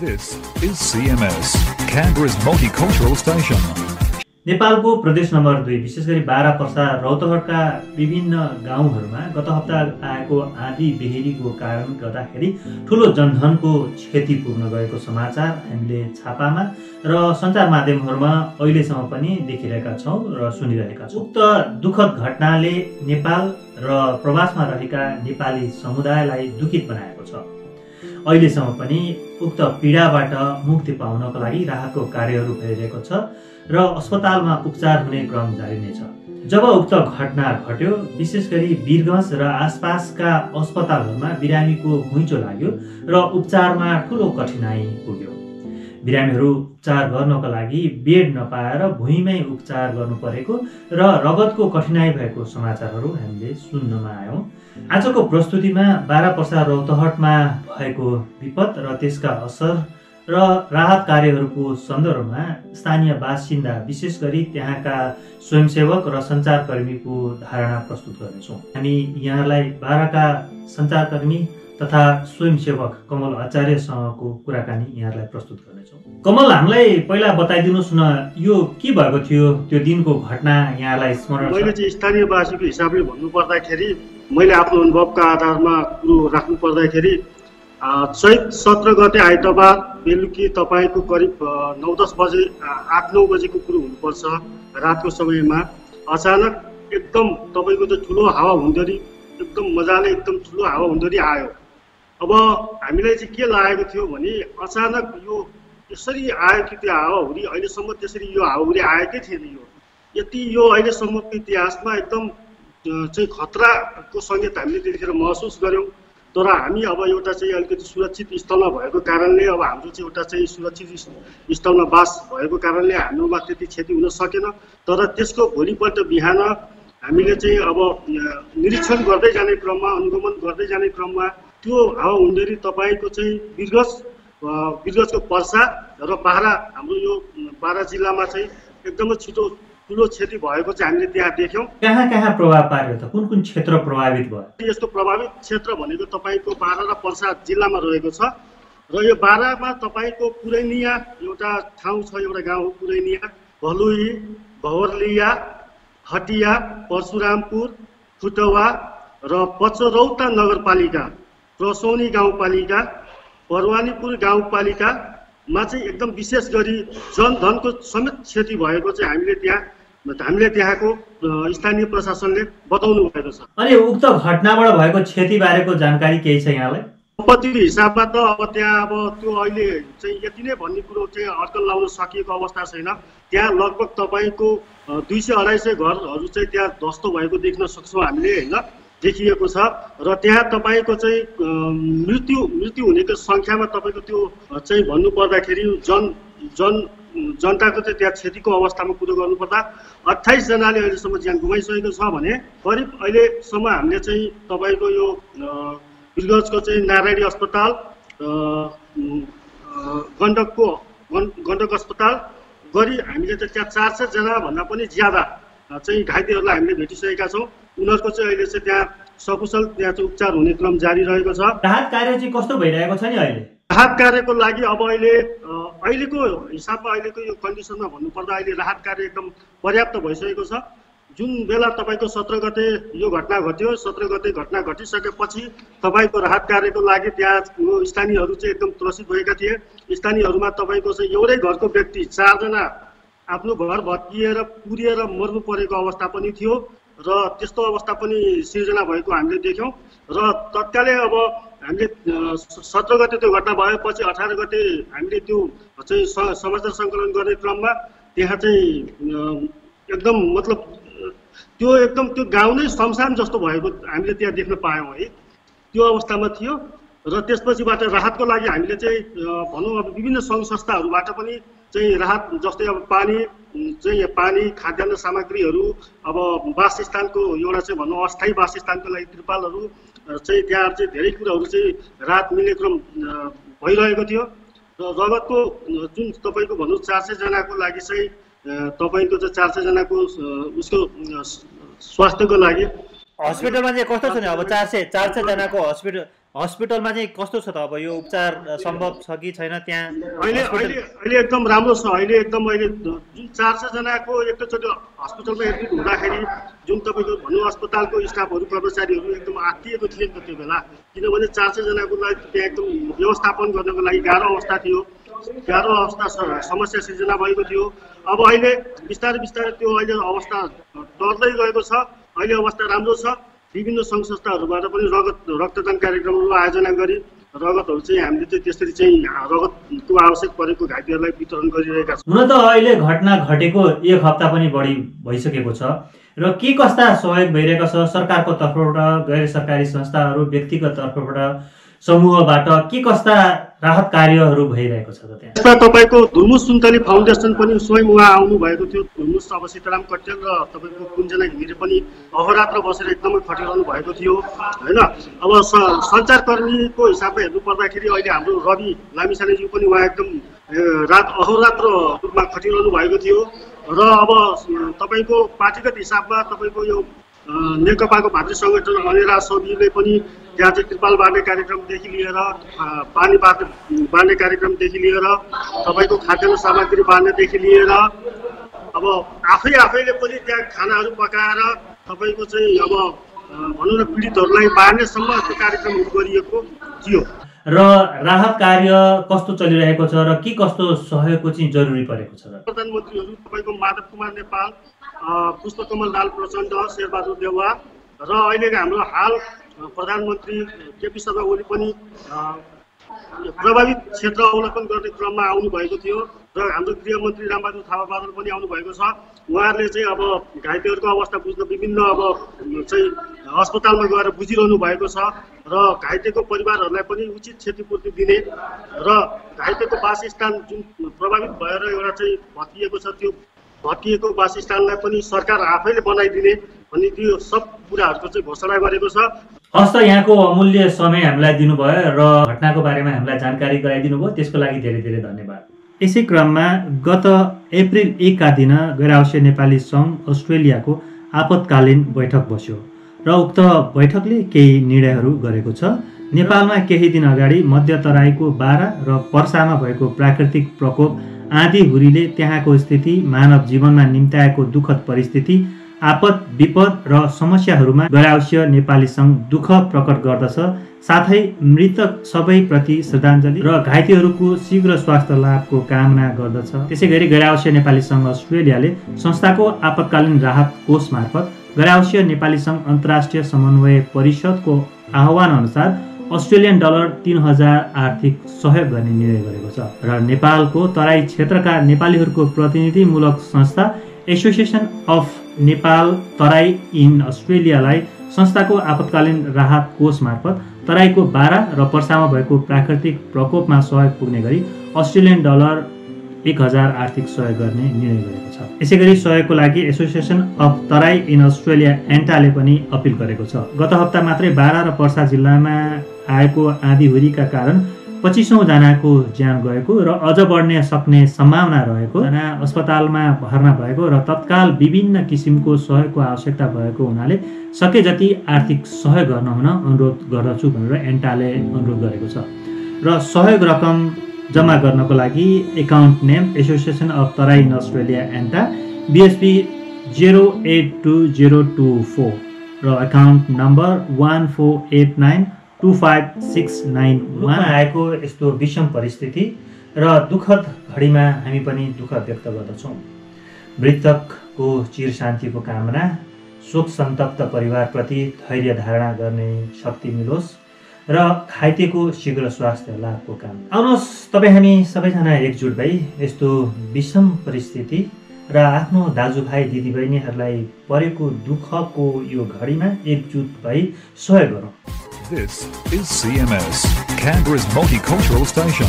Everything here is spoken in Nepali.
This is CMS, Canberra's multicultural station. नेपालको प्रदेश नम्बर दुई विशेष गरी बाह्र पर्सा रौतहटका विभिन्न गाउँहरूमा गत हप्ता आएको आँधी बेहेरीको कारण गर्दाखेरि ठुलो जनधनको क्षति पुग्न गएको समाचार हामीले छापामा र सञ्चार माध्यमहरूमा अहिलेसम्म पनि देखिरहेका छौँ र सुनिरहेका छौँ उक्त दुःखद घटनाले नेपाल र प्रवासमा रहेका नेपाली समुदायलाई दुखित बनाएको छ अहिलेसम्म पनि उक्त पीडाबाट मुक्ति पाउनको लागि राहतको कार्यहरू भइरहेको छ र अस्पतालमा उपचार हुने क्रम जारी नै छ। जब उक्त घटना घट्यो विशेष गरी वीरगञ्ज र आसपासका अस्पतालहरूमा बिरामीको घुइँचो लाग्यो र उपचारमा ठुलो कठिनाइ पुग्यो। बिरामीहरू उपचार गर्नको लागि बेड नपाएर भुइँमै उपचार गर्नु परेको र रगतको कठिनाइ भएको समाचारहरू हामीले सुन्नमा आयौँ। आजको प्रस्तुतिमा बाह्र पर्सा रौतहटमा भएको विपद र त्यसका असर र राहत कार्यहरूको सन्दर्भमा स्थानीय बासिन्दा विशेष गरी त्यहाँका स्वयंसेवक र सञ्चारकर्मीको धारणा प्रस्तुत गर्नेछौँ। हामी यहाँलाई बाह्रका सञ्चारकर्मी तथा स्वयंसेवक कमल आचार्यसँगको कुराकानी यहाँलाई प्रस्तुत गर्नेछौँ। कमल हामीलाई पहिला बताइदिनुहोस् न यो के भएको थियो त्यो दिनको घटना यहाँलाई स्मरण मैले चाहिँ स्थानीयवासीको हिसाबले भन्नु पर्दाखेरि मैले आफ्नो अनुभवका आधारमा कुरो राख्नु पर्दाखेरि चैत सत्र गते आइतबार बेलुकी तपाईँको करिब नौ दस बजे आठ नौ बजेको कुरो हुनुपर्छ रातको समयमा। अचानक एकदम तपाईँको त ठुलो हावा हुँदरी एकदम मजाले एकदम ठुलो हावा हुँदरी आयो। अब हामीलाई चाहिँ के लागेको थियो भने अचानक यो यसरी आयो कि त्यो हावाहुरी अहिलेसम्म त्यसरी यो हावाहुरी आएकै थिएन यो। यति यो अहिलेसम्मको इतिहासमा एकदम चाहिँ खतराको सङ्गीत हामीले त्यतिखेर महसुस गऱ्यौँ तर हामी अब एउटा चाहिँ अलिकति सुरक्षित स्थलमा भएको कारणले अब हाम्रो चाहिँ एउटा चाहिँ सुरक्षित स्थलमा बास भएको कारणले हाम्रोमा त्यति क्षति हुन सकेन। तर त्यसको भोलिपल्ट बिहान हामीले चाहिँ अब निरीक्षण गर्दै जाने क्रममा अनुगमन गर्दै जाने क्रममा त्यो हावाहुन्डरी तपाईँको चाहिँ बिरगज बिरगजको पर्सा र बाह्रा हाम्रो यो बाह्र जिल्लामा चाहिँ एकदमै छिटो ठुलो क्षति भएको चाहिँ हामीले त्यहाँ देख्यौँ। कहाँ कहाँ प्रभाव पार्यो त कुन कुन क्षेत्र प्रभावित भयो? यस्तो प्रभावित क्षेत्र भनेको तपाईँको बाह्र र पर्सा जिल्लामा रहेको छ र यो बाह्रमा तपाईँको पुरैनिया एउटा ठाउँ छ एउटा गाउँ हो पुरैनिया। भलुई भवरलिया हटिया परशुरामपुर फुटवा र पचरौता नगरपालिका प्रसौनी गाउँपालिका परवानीपुर गाउँपालिकामा चाहिँ एकदम विशेष गरी जनधनको समेत क्षति भएको चाहिँ हामीले त्यहाँ हामीले त्यहाँको स्थानीय प्रशासनले बताउनु भएको छ। अनि उक्त घटनाबाट भएको क्षति बारेको जानकारी केही छ यहाँलाई? सम्पत्तिको हिसाबमा त अब त्यहाँ अब त्यो अहिले चाहिँ यति नै भन्ने कुरो चाहिँ अड्कल लाउन सकिएको अवस्था छैन। त्यहाँ लगभग तपाईँको दुई सय अढाई सय घरहरू चाहिँ त्यहाँ ध्वस्त भएको देख्न सक्छौँ हामीले होइन? देखिएको छ। र त्यहाँ तपाईँको चाहिँ मृत्यु मृत्यु हुनेको सङ्ख्यामा तपाईँको त्यो चाहिँ भन्नु पर्दाखेरि जन जन जनताको चाहिँ त्यहाँ क्षतिको अवस्थामा कुरो गर्नुपर्दा अठाइसजनाले अहिलेसम्म ज्यान गुमाइसकेको छ भने करिब अहिलेसम्म हामीले चाहिँ तपाईँको यो बिरगजको चाहिँ नारायणी अस्पताल गण्डकको गण्डक अस्पताल गरी हामीले चाहिँ त्यहाँ चार सयजनाभन्दा पनि ज्यादा चाहिँ घाइतेहरूलाई हामीले भेटिसकेका छौँ। उनीहरूको चाहिँ अहिले चाहिँ त्यहाँ सकुशल त्यहाँ चाहिँ उपचार हुने क्रम जारी रहेको छ। राहत कार्य चाहिँ कस्तो भइरहेको छ नि अहिले? राहत कार्यको लागि अब अहिले अहिलेको हिसाबमा अहिलेको यो कन्डिसनमा भन्नुपर्दा अहिले राहत कार्य एकदम पर्याप्त भइसकेको छ। जुन बेला तपाईँको सत्र गते यो घटना घट्यो सत्र गते घटना घटिसकेपछि तपाईँको राहत कार्यको लागि त्यहाँ स्थानीयहरू चाहिँ एकदम त्रसित भएका थिए। स्थानीयहरूमा तपाईँको चाहिँ एउटै घरको व्यक्ति चारजना आफ्नो घर भत्किएर पुरिएर मर्नु परेको अवस्था पनि थियो र त्यस्तो अवस्था पनि सिर्जना भएको हामीले देख्यौँ। र तत्कालै अब हामीले सत्र गते त्यो घटना भएपछि अठार गते हामीले त्यो चाहिँ समाचार सङ्कलन गर्ने क्रममा त्यहाँ चाहिँ एकदम मतलब त्यो एकदम त्यो गाउँ नै शमशान जस्तो भएको हामीले त्यहाँ देख्न पायौँ है। त्यो अवस्थामा थियो र त्यसपछिबाट राहतको लागि हामीले चाहिँ भनौँ अब विभिन्न सङ्घ संस्थाहरूबाट पनि चाहिँ राहत जस्तै अब पानी चाहिँ पानी खाद्यान्न सामग्रीहरू अब वासस्थानको एउटा चाहिँ भनौँ अस्थायी वासस्थानको लागि त्रिपालहरू चाहिँ त्यहाँ चाहिँ धेरै कुराहरू चाहिँ राहत मिल्ने क्रम भइरहेको थियो। र रगतको जुन तपाईँको भनौँ चार सयजनाको लागि चाहिँ तपाईँको चाहिँ चार सयजनाको उसको स्वास्थ्यको लागि। हस्पिटलमा चाहिँ कस्तो छ नि अब चार सय चार सयजनाको हस्पिटल हस्पिटलमा चाहिँ कस्तो छ त अब यो उपचार सम्भव छ कि छैन त्यहाँ? अहिले अहिले अहिले एकदम राम्रो छ। अहिले एकदम अहिले जुन चार सयजनाको एकैचोटि हस्पिटलमा एडमिट हुँदाखेरि जुन तपाईँको भनौँ अस्पतालको स्टाफहरू कर्मचारीहरू एकदम आत्तिएको थिए नि त त्यो बेला। किनभने चार सयजनाको लागि त्यहाँ एकदम व्यवस्थापन गर्नको लागि गाह्रो अवस्था थियो। गाह्रो अवस्था समस्या सिर्जना भएको थियो। अब अहिले बिस्तारै बिस्तारै त्यो अहिले अवस्था डर्दै गएको छ। अहिले अवस्था राम्रो छ। विभिन्न सङ्घ संस्थाहरूबाट पनि रगत रक्तदान कार्यक्रमहरू आयोजना गरी रगतहरू चाहिँ हामीले चाहिँ त्यसरी चाहिँ रगतको आवश्यक परेको घाइतेहरूलाई वितरण गरिरहेका छौँ। हुन त अहिले घटना घटेको एक हप्ता पनि बढी भइसकेको छ र के कस्ता सहयोग भइरहेको छ सरकारको तर्फबाट गैर सरकारी संस्थाहरू व्यक्तिगत तर्फबाट समूहबाट के कस्ता राहत कार्यहरू भइरहेको छ त त्यहाँ? यसमा तपाईँको धुर्मुस सुन्तली फाउन्डेसन पनि स्वयं उहाँ आउनुभएको थियो। धुर्मुस अब सीताराम कटेल र तपाईँको कुञ्जना घिमिरे पनि अहोरात्र बसेर एकदमै खटिरहनु भएको थियो होइन? अब स सञ्चारकर्मीको हिसाबमा हेर्नु पर्दाखेरि अहिले हाम्रो रवि लामिसानेज्यू पनि उहाँ एकदम रात अहोरात्र रूपमा खटिरहनु भएको थियो। र अब तपाईँको पार्टीगत हिसाबमा तपाईँको यो नेकपाको भातृ सङ्गठन अनेरा सबिले पनि त्यहाँ चाहिँ त्रिपाल बाँड्ने कार्यक्रमदेखि लिएर पानी बाँड्ने बाँड्ने कार्यक्रमदेखि लिएर तपाईँको खाद्यान्न सामग्री बाँड्नेदेखि लिएर अब आफै आफैले पनि त्यहाँ खानाहरू पकाएर तपाईँको चाहिँ अब भनौँ न पीडितहरूलाई बाँड्नेसम्म त्यो कार्यक्रमहरू गरिएको थियो। र राहत कार्य कस्तो चलिरहेको छ र के कस्तो सहयोगको चाहिँ जरुरी परेको छ प्रधानमन्त्रीहरू तपाईँको माधव कुमार नेपाल पुष्पकमल दाल प्रचण्ड शेरबहादुर देउवा र अहिलेको हाम्रो हाल प्रधानमन्त्री केपी शर्मा ओली पनि प्रभावित क्षेत्र अवलोकन गर्ने क्रममा आउनुभएको थियो। र हाम्रो गृहमन्त्री रामबहादुर थापा बादल पनि आउनुभएको छ। उहाँहरूले चाहिँ अब घाइतेहरूको अवस्था बुझ्न विभिन्न अब चाहिँ अस्पतालमा गएर बुझिरहनु भएको छ र घाइतेको परिवारहरूलाई पनि उचित क्षतिपूर्ति दिने र घाइतेको वासस्थान जुन प्रभावित भएर एउटा चाहिँ भत्किएको छ त्यो भत्किएको वासस्थानलाई पनि सरकार आफैले बनाइदिने भन्ने त्यो सब कुराहरूको चाहिँ घोषणा गरेको छ। हस् त यहाँको अमूल्य समय हामीलाई दिनुभयो र घटनाको बारेमा हामीलाई जानकारी गराइदिनु भयो त्यसको लागि धेरै धेरै धन्यवाद। यसै क्रममा गत अप्रिल एकका दिन गैरावश्य नेपाली सङ्घ अस्ट्रेलियाको आपतकालीन बैठक बस्यो र उक्त बैठकले केही निर्णयहरू गरेको छ। नेपालमा केही दिन अगाडि मध्य तराईको बाह्र र पर्सामा भएको प्राकृतिक प्रकोप आँधी हुरीले त्यहाँको स्थिति मानव जीवनमा निम्त्याएको दुःखद परिस्थिति आपद विपद र समस्याहरूमा गरावश्य नेपाली सङ्घ दुःख प्रकट गर्दछ। साथै मृतक सबैप्रति श्रद्धाञ्जली र घाइतेहरूको शीघ्र स्वास्थ्य लाभको कामना गर्दछ। त्यसै गरी गैरावश्य नेपाली सङ्घ अस्ट्रेलियाले संस्थाको आपतकालीन राहत कोष मार्फत गैरावश्य नेपाली सङ्घ अन्तर्राष्ट्रिय समन्वय परिषदको आह्वान अनुसार अस्ट्रेलियन डलर तिन हजार आर्थिक सहयोग गर्ने निर्णय गरेको छ। र नेपालको तराई क्षेत्रका नेपालीहरूको प्रतिनिधिमूलक संस्था association of Nepal Terai in अस्ट्रेलियालाई संस्थाको आपतकालीन राहत कोष मार्फत तराईको बाह्र र पर्सामा भएको प्राकृतिक प्रकोपमा सहयोग पुग्ने गरी अस्ट्रेलियन डलर एक हजार आर्थिक सहयोग गर्ने निर्णय गरेको छ। यसै गरी सहयोगको लागि association of Terai in Australia एन्टाले पनि अपिल गरेको छ। गत हप्ता मात्रै बाह्र र पर्सा जिल्लामा आएको आँधी हुरीका कारण पच्चिसौँजनाको ज्यान गएको र अझ बढ्ने सक्ने सम्भावना रहेको जना अस्पतालमा भर्ना भएको र तत्काल विभिन्न किसिमको सहयोगको आवश्यकता भएको हुनाले सके जति आर्थिक सहयोग गर्न हुन अनुरोध गर्दछु भनेर एन्टाले अनुरोध गरेको छ। र सहयोग रकम जम्मा गर्नको लागि account name association of Terai Australia एन्टा BSB zero eight two zero two four र account number one four eight nine two five six nine one आएको यस्तो विषम परिस्थिति र दुःखद घडीमा हामी पनि दुःख व्यक्त गर्दछौँ। मृतकको चिर शान्तिको कामना शोक सन्तप्त परिवारप्रति धैर्य धारणा गर्ने शक्ति मिलोस् र घाइतेको शीघ्र स्वास्थ्य लाभको काम। आउनुहोस् तपाईँ हामी सबैजना एकजुट भई यस्तो विषम परिस्थिति र आफ्नो दाजुभाइ दिदीबहिनीहरूलाई परेको दुःखको यो घडीमा एकजुट भई सहयोग गरौँ। This is CMS, Canberra's multicultural station.